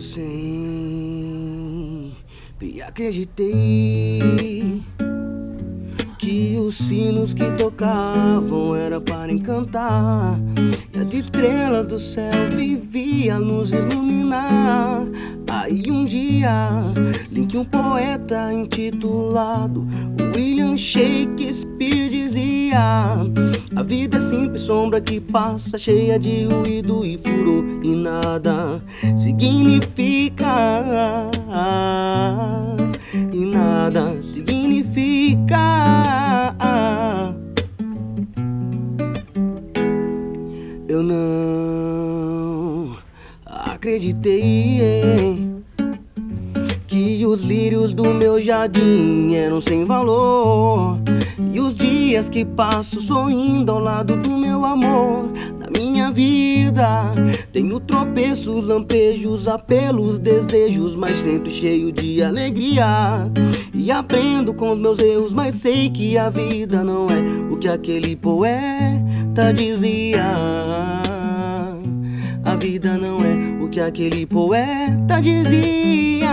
sempre acreditei que os sinos que tocavam era para encantar e as estrelas do céu viviam nos iluminar. Aí um dia, li que um poeta intitulado William Shakespeare dizia: A vida é simples sombra que passa, cheia de ruído e e nada significa. E nada significa. Eu não acreditei que os lírios do meu jardim eram sem valor. E os dias que passo sorrindo ao lado do meu amor, vida, tenho tropeços, lampejos, apelos, desejos, mas sempre cheio de alegria. E aprendo com os meus erros, mas sei que a vida não é o que aquele poeta dizia. A vida não é o que aquele poeta dizia.